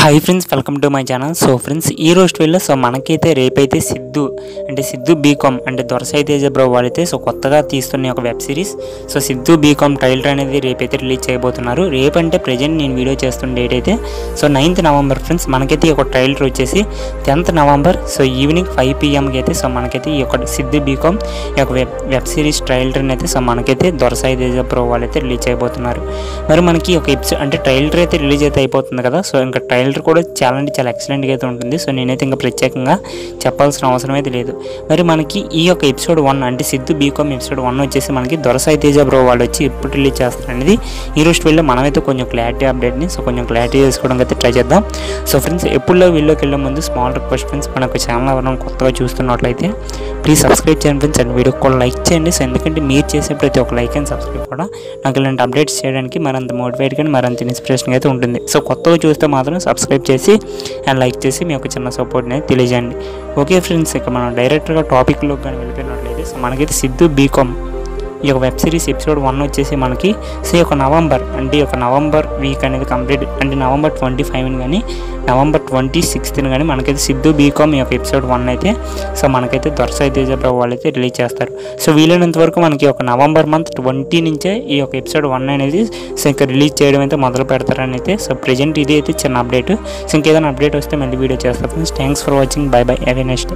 Hi friends welcome to my channel so friends ఈ రోజు వీళ్ళు సో మనకైతే రేపైతే సిద్ధు అంటే సిద్ధు బీకామ్ అంటే దొరసాయి తేజ బ్రో వాళ్ళైతే సో కొత్తగా తీస్తున్న ఒక web series. So Siddhu BCom trailer అనేది రేపైతే రిలీజ్ చేయబోతున్నారు. రేపంటే ప్రజెంట్ నేను వీడియో చేస్తున్న డేట్ అయితే సో నైన్త్ నవంబర్ ఫ్రెండ్స్ మనకైతే ఈ యొక్క ట్రైలర్ వచ్చేసి tenth November so evening five పిఎంకి అయితే సో మనకైతే ఈ యొక్క సిద్ధు బీకామ్ ఈ యొక్క వెబ్ వెబ్ సిరీస్ ట్రైలర్ అయితే సో మనకైతే దొరసాయి తేజ బ్రో వాళ్ళైతే రిలీజ్ చేయబోతున్నారు. మరి మనకి ఒక ఎపిసోడ్ అంటే ట్రైలర్ అయితే రిలీజ్ అయితే అయిపోతుంది కదా సో ఇంకా ట్రైలర్ కూడా చాలా అంటే చాలా ఎక్సలెంట్గా అయితే ఉంటుంది. సో నేనైతే ఇంకా ప్రత్యేకంగా చెప్పాల్సిన అవసరం అయితే లేదు. మరి మనకి ఈ యొక్క ఎపిసోడ్ వన్ అంటే సిద్ధు బీకామ్ ఎపిసోడ్ వన్ వచ్చేసి మనకి దొరసాయి తేజ బ్రో వాళ్ళు వచ్చి ఎప్పుడు రిలీజ్ చేస్తారు అనేది ఈ రోజు వెళ్ళి మనమైతే కొంచెం క్లారిటీ అప్డేట్ని సో కొంచెం క్లారిటీ చేసుకోవడానికి అయితే ట్రై చేద్దాం. సో ఫ్రెండ్స్ ఎప్పుడులో వీడియోకి వెళ్ళే ముందు స్మాల్ రిక్వెస్ట్ ఫ్రెండ్స్ మన యొక్క ఛానల్ ఎవరైనా కొత్తగా చూస్తున్నట్లయితే ప్లీజ్ సబ్స్క్రైబ్ చేయండి ఫ్రెండ్స్ అండ్ వీడియో కూడా లైక్ చేయండి. సో ఎందుకంటే మీరు చేసే ప్రతి ఒక్క లైక్ అండ్ సబ్స్క్రైబ్ కూడా నాకు ఇలాంటి అప్డేట్స్ చేయడానికి మరింత మోటివేట్ కానీ మరింత ఇన్స్పిరేషన్ అయితే ఉంటుంది. సో కొత్తగా చూస్తే మాత్రం సబ్స్క్రైబ్ చేసి అండ్ లైక్ చేసి మీ యొక్క చిన్న సపోర్ట్ని తెలియజేయండి. ఓకే ఫ్రెండ్స్ ఇక మనం డైరెక్ట్గా టాపిక్లో కానీ వెళ్ళిపోయినట్లయితే సో మనకైతే సిద్ధు బీకామ్ ఈ యొక్క వెబ్ సిరీస్ ఎపిసోడ్ వన్ వచ్చేసి మనకి సో ఒక నవంబర్ అంటే ఒక నవంబర్ వీక్ అనేది కంప్లీట్ అంటే నవంబర్ ట్వంటీ ఫైవ్ని కానీ నవంబర్ ట్వంటీ సిక్స్త్ని కానీ మనకైతే సిద్ధు బీకామ్ ఈ యొక్క ఎపిసోడ్ వన్ అయితే సో మనకైతే దొరసాయి తేజప్రభు వాళ్ళు అయితే రిలీజ్ చేస్తారు. సో వీలైనంత వరకు మనకి ఒక నవంబర్ మంత్ ట్వంటీ నుంచే ఈ యొక్క ఎపిసోడ్ వన్ అనేది సో ఇంకా రిలీజ్ చేయడం అయితే మొదలు పెడతారని అయితే సో ప్రజెంట్ ఇది అయితే చిన్న అప్డేట్. సో ఇంకేదైనా అప్డేట్ వస్తే మళ్ళీ వీడియో చేస్తాను. Friends thanks for watching bye bye have next